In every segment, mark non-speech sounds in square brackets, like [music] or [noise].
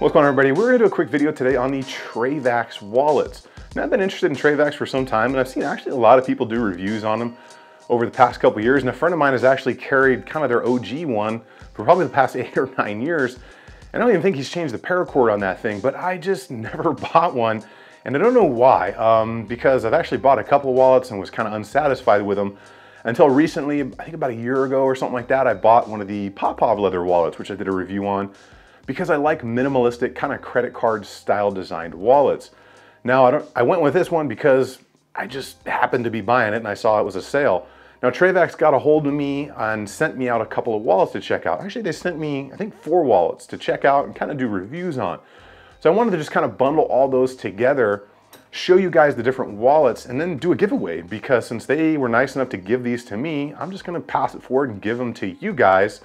What's going on everybody? We're gonna do a quick video today on the Trayvax wallets. Now I've been interested in Trayvax for some time and I've seen actually a lot of people do reviews on them over the past couple years and a friend of mine has actually carried kind of their OG one for probably the past [laughs] eight or nine years. And I don't even think he's changed the paracord on that thing, but I just [laughs] never bought one. And I don't know why, um, because I've actually bought a couple wallets and was kind of unsatisfied with them until recently, I think about a year ago or something like that, I bought one of the Popov leather wallets, which I did a review on because I like minimalistic kind of credit card style designed wallets. Now I, don't, I went with this one because I just happened to be buying it and I saw it was a sale. Now Trayvax got a hold of me and sent me out a couple of wallets to check out. Actually, they sent me, I think four wallets to check out and kind of do reviews on. So I wanted to just kind of bundle all those together, show you guys the different wallets and then do a giveaway because since they were nice enough to give these to me, I'm just gonna pass it forward and give them to you guys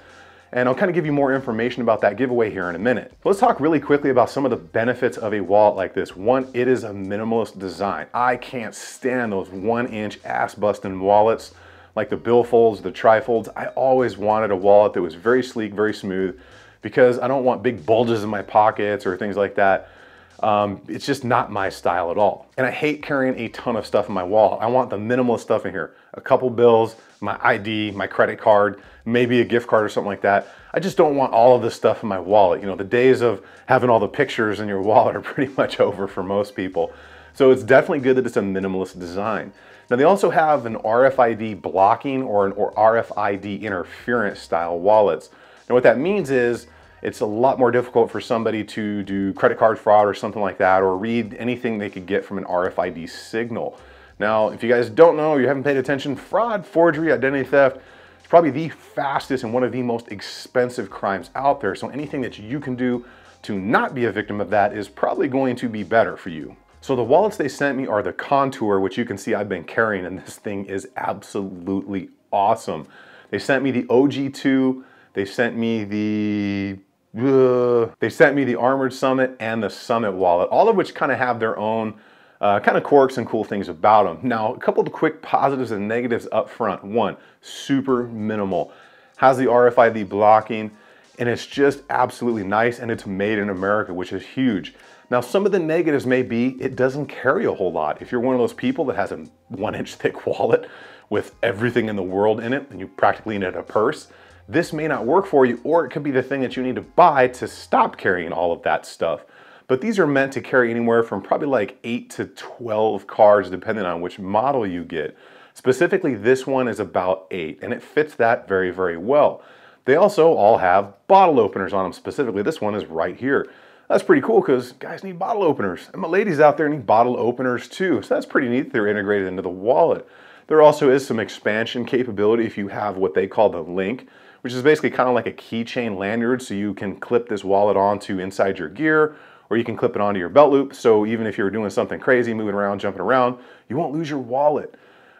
and I'll kind of give you more information about that giveaway here in a minute. Let's talk really quickly about some of the benefits of a wallet like this. One, it is a minimalist design. I can't stand those one inch ass busting wallets like the billfolds, the trifolds. I always wanted a wallet that was very sleek, very smooth because I don't want big bulges in my pockets or things like that. Um, it's just not my style at all. And I hate carrying a ton of stuff in my wallet. I want the minimalist stuff in here. A couple bills, my ID, my credit card, maybe a gift card or something like that. I just don't want all of this stuff in my wallet. You know, the days of having all the pictures in your [laughs] wallet are pretty much over for most people. So it's definitely good that it's a minimalist design. Now they also have an RFID blocking or an or RFID interference style wallets. Now what that means is it's a lot more difficult for somebody to do credit card fraud or something like that or read anything they could get from an RFID signal. Now, if you guys don't know, you haven't paid attention, fraud, forgery, identity theft, is probably the fastest and one of the most expensive crimes out there. So anything that you can do to not be a victim of that is probably going to be better for you. So the wallets they sent me are the Contour, which you can see I've been carrying, and this thing is absolutely awesome. They sent me the OG2, they sent me the they sent me the Armored Summit and the Summit wallet, all of which kind of have their own uh, kind of quirks and cool things about them. Now, a couple of quick positives and negatives up front. One, super minimal. Has the RFID blocking, and it's just absolutely nice, and it's made in America, which is huge. Now, some of the negatives may be it doesn't carry a whole lot. If you're one of those people that has a one inch thick wallet with everything in the world in it, and you practically need a purse, this may not work for you, or it could be the thing that you need to buy to stop carrying all of that stuff. But these are meant to carry anywhere from probably like 8 to 12 cards, depending on which model you get. Specifically, this one is about 8, and it fits that very, very well. They also all have bottle openers on them. Specifically, this one is right here. That's pretty cool because guys need bottle openers. And my ladies out there need bottle openers too. So that's pretty neat they're integrated into the wallet. There also is some expansion capability if you have what they call the link, which is basically kind of like a keychain lanyard so you can clip this wallet onto inside your gear or you can clip it onto your belt loop so even if you're doing something crazy, moving around, jumping around, you won't lose your wallet.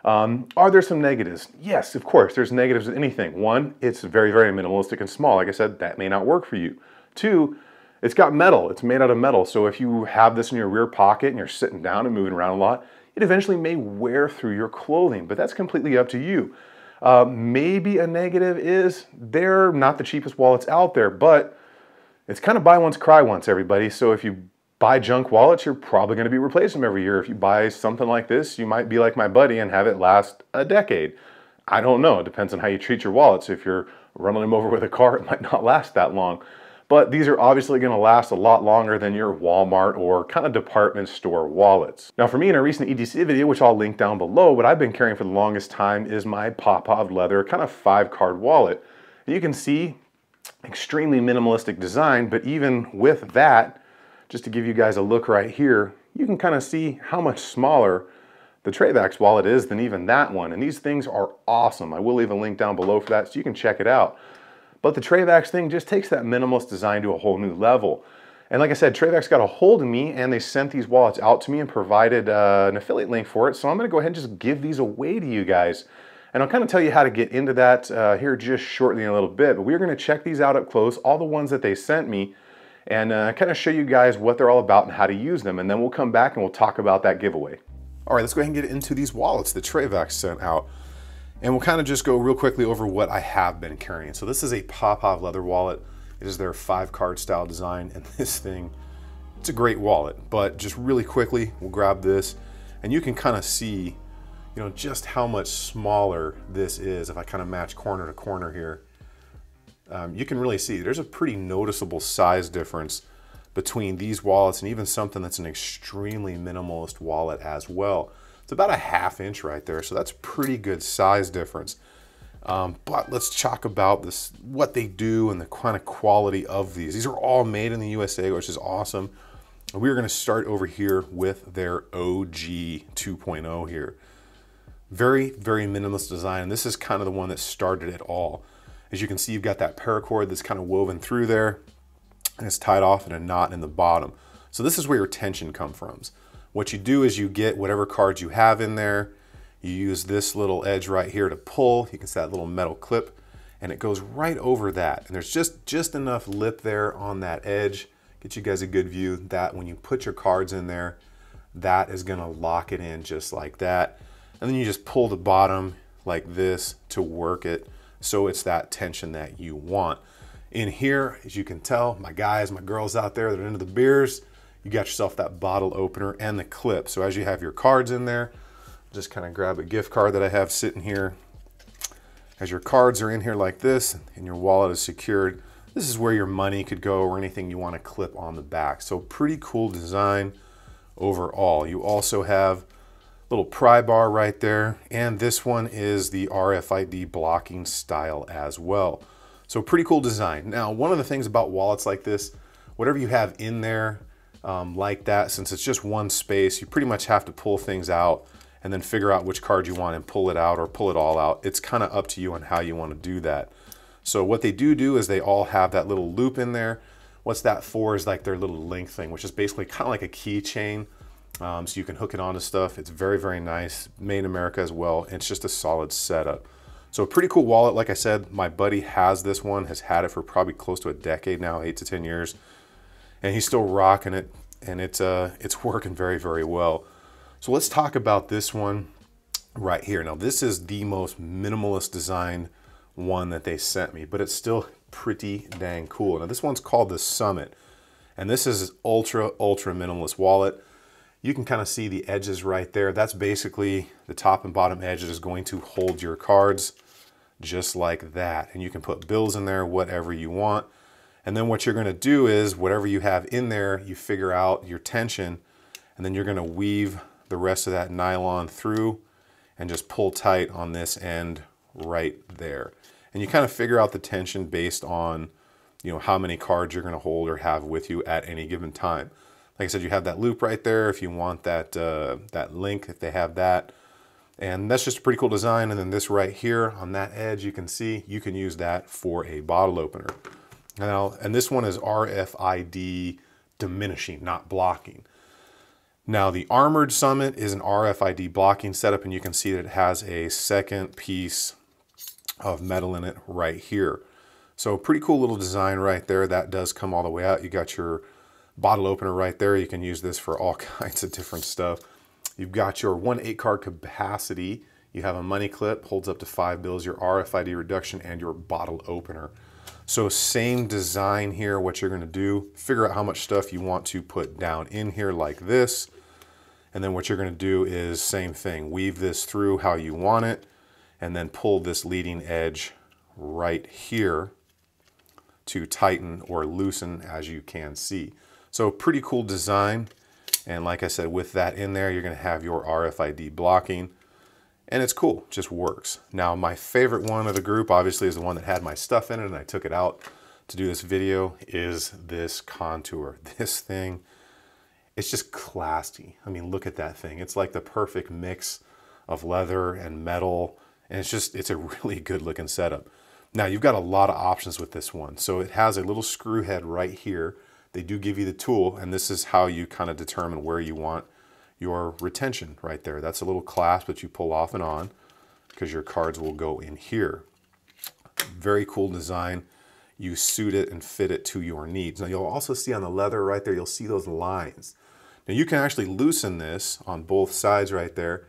Um, are there some negatives? Yes, of course, there's negatives with anything. One, it's very, very minimalistic and small. Like I said, that may not work for you. Two, it's got metal, it's made out of metal. So if you have this in your rear pocket and you're sitting down and moving around a lot, it eventually may wear through your clothing, but that's completely up to you. Uh, maybe a negative is they're not the cheapest wallets out there, but it's kind of buy once, cry once, everybody. So if you buy junk wallets, you're probably going to be replacing them every year. If you buy something like this, you might be like my buddy and have it last a decade. I don't know. It depends on how you treat your wallets. If you're running them over with a car, [laughs] it might not last that long. But these are obviously going to last a lot longer than your Walmart or kind of department store wallets. Now for me in a recent EDC video, which I'll link down below, what I've been carrying for the longest time is my Popov leather kind of five card wallet. You can see extremely minimalistic design, but even with that, just to give you guys a look right here, you can kind of see how much smaller the Trayvax wallet is than even that one. And these things are awesome. I will leave a link down below for that so you can check it out. But the Trayvax thing just takes that minimalist design to a whole new level. And like I said, Trayvax got a hold of me and they sent these wallets out to me and provided uh, an affiliate link for it. So I'm gonna go ahead and just give these away to you guys. And I'll kind of tell you how to get into that uh, here just shortly in a little bit. But we're gonna check these out up close, all the ones that they sent me, and uh, kind of show you guys what they're all about and how to use them. And then we'll come back and we'll talk about that giveaway. All right, let's go ahead and get into these wallets that Trayvax sent out. And we'll kind of just go real quickly over what I have been carrying. So this is a Popov leather wallet. It is their five card style design and [laughs] this thing, it's a great wallet, but just really quickly, we'll grab this and you can kind of see, you know, just how much smaller this is. If I kind of match corner to corner here, um, you can really see there's a pretty noticeable size difference between these wallets and even something that's an extremely minimalist wallet as well. It's about a half inch right there, so that's pretty good size difference. Um, but let's talk about this, what they do and the kind of quality of these. These are all made in the USA, which is awesome. we're gonna start over here with their OG 2.0 here. Very, very minimalist design. This is kind of the one that started it all. As you can see, you've got that paracord that's kind of woven through there and it's tied off in a knot in the bottom. So this is where your tension comes from. What you do is you get whatever cards you have in there, you use this little edge right here to pull. You can see that little metal clip and it goes right over that. And there's just, just enough lip there on that edge. Get you guys a good view that when you put your cards in there, that is gonna lock it in just like that. And then you just pull the bottom like this to work it so it's that tension that you want. In here, as you can tell, my guys, my girls out there that are into the beers, you got yourself that bottle opener and the clip. So as you have your cards in there, just kind of grab a gift card that I have sitting here. As your cards are in here like this and your wallet is secured, this is where your money could go or anything you want to clip on the back. So pretty cool design overall. You also have a little pry bar right there. And this one is the RFID blocking style as well. So pretty cool design. Now, one of the things about wallets like this, whatever you have in there um, like that, since it's just one space, you pretty much have to pull things out and then figure out which card you want and pull it out or pull it all out. It's kind of up to you on how you want to do that. So what they do do is they all have that little loop in there. What's that for is like their little link thing, which is basically kind of like a keychain. Um, so you can hook it onto stuff. It's very, very nice. Made in America as well. It's just a solid setup. So a pretty cool wallet. Like I said, my buddy has this one, has had it for probably close to a decade now, eight to 10 years. And he's still rocking it. And it's, uh, it's [laughs] working very, very well. So let's talk about this one right here. Now this is the most minimalist design one that they sent me, but it's still pretty dang cool. Now this one's called the Summit, and this is ultra, ultra minimalist wallet. You can kind of see the edges right there. That's basically the top and bottom edge is going to hold your cards just like that. And you can put bills in there, whatever you want. And then what you're gonna do is whatever you have in there, you figure out your tension, and then you're gonna weave the rest of that nylon through and just pull tight on this end right there. And you kind of figure out the tension based on you know, how many cards you're gonna hold or have with you at any given time. Like I said, you have that loop right there if you want that, uh, that link, if they have that. And that's just a pretty cool design. And then this right here on that edge, you can see, you can use that for a bottle opener. Now, and this one is RFID diminishing, not blocking. Now the Armored Summit is an RFID blocking setup and you can see that it has a second piece of metal in it right here. So pretty cool little design right there. That does come all the way out. You got your bottle opener right there. You can use this for all [laughs] kinds of different stuff. You've got your one eight card capacity. You have a money clip, holds up to five bills, your RFID reduction, and your bottle opener. So same design here, what you're gonna do, figure out how much stuff you want to put down in here like this. And then what you're gonna do is same thing, weave this through how you want it, and then pull this leading edge right here to tighten or loosen as you can see. So pretty cool design. And like I said, with that in there, you're gonna have your RFID blocking and it's cool, just works. Now my favorite one of the group obviously is the one that had my stuff in it and I took it out to do this video is this contour. [laughs] This thing, it's just classy. I mean, look at that thing. It's like the perfect mix of leather and metal and it's just, it's a [laughs] really good looking setup. Now you've got a lot of options with this one. So it has a little screw head right here. They do give you the tool and this is how you kind of determine where you want your retention right there. That's a little clasp that you pull off and on because your cards will go in here. Very cool design. You suit it and fit it to your needs. Now you'll also see on the leather right there, you'll see those lines. Now you can actually loosen this on both sides right there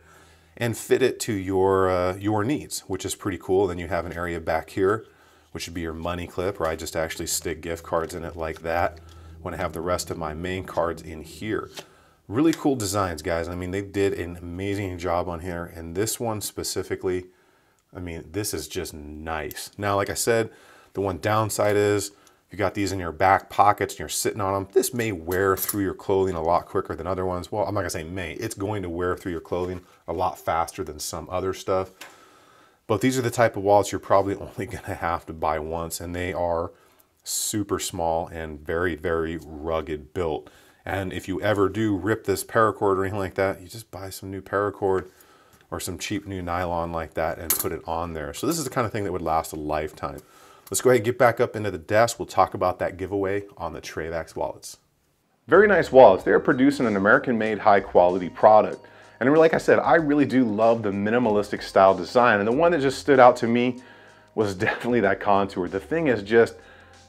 and fit it to your, uh, your needs, which is pretty cool. Then you have an area back here which would be your money clip, where I just actually stick gift cards in it like that when I have the rest of my main cards in here. Really cool designs, guys. I mean, they did an amazing job on here, and this one specifically, I mean, this is just nice. Now, like I said, the one downside is you got these in your back pockets and you're sitting on them, this may wear through your clothing a lot quicker than other ones. Well, I'm not gonna say may, it's going to wear through your clothing a lot faster than some other stuff. But these are the type of wallets you're probably [laughs] only gonna have to buy once and they are super small and very, very rugged built. And if you ever do rip this paracord or anything like that, you just buy some new paracord or some cheap new nylon like that and put it on there. So this is the kind of thing that would last a lifetime. Let's go ahead and get back up into the desk. We'll talk about that giveaway on the Trayvax wallets. Very nice wallets. They're producing an American-made high-quality product. And like I said, I really do love the minimalistic style design. And the one that just stood out to me was [laughs] definitely that contour. The thing is just,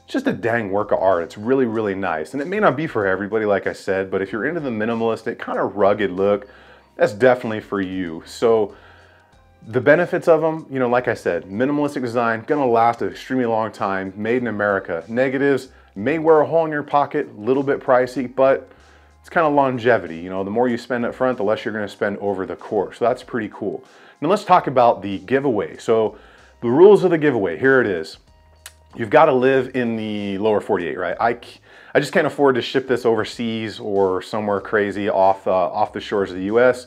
just a dang work of art. It's really, really nice. And it may not be for everybody, like I said, but if you're into the minimalistic, kind of rugged look, that's definitely for you. So the benefits of them, you know, like I said, minimalistic design, gonna last an extremely long time, made in America. Negatives, may wear a hole in your pocket, A little bit pricey, but it's kind of longevity. You know, the more you spend up front, the less you're gonna spend over the course. So that's pretty cool. Now let's talk about the giveaway. So the rules of the giveaway, here it is. You've got to live in the lower 48, right? I, I just can't afford to ship this overseas or somewhere crazy off, uh, off the shores of the US.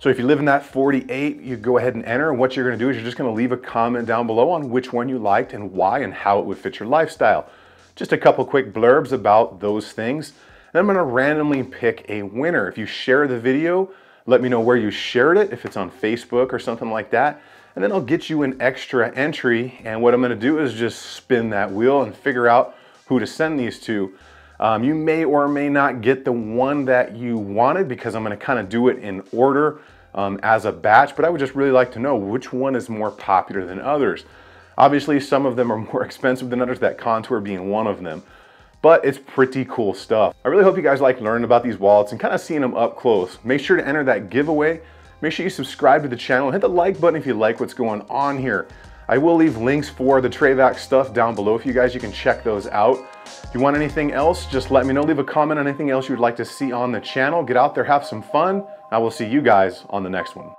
So if you live in that 48, you go ahead and enter. And what you're gonna do is you're just gonna leave a comment down below on which one you liked and why and how it would fit your lifestyle. Just a couple quick blurbs about those things. And I'm gonna randomly pick a winner. If you share the video, let me know where you shared it, if it's on Facebook or something like that. And then I'll get you an extra entry. And what I'm gonna do is just spin that wheel and figure out who to send these to. Um, you may or may not get the one that you wanted because I'm gonna kind of do it in order um, as a batch, but I would just really like to know which one is more popular than others. Obviously, some of them are [laughs] more expensive than others, that contour being one of them, but it's pretty cool stuff. I really hope you guys like learning about these wallets and kind of seeing them up close. Make sure to enter that giveaway. Make sure you subscribe to the channel. Hit the like button if you like what's going on here. I will leave links for the Trayvax stuff down below for you guys. You can check those out. If you want anything else, just let me know. Leave a comment on anything else you would like to see on the channel. Get out there, have some fun. I will see you guys on the next one.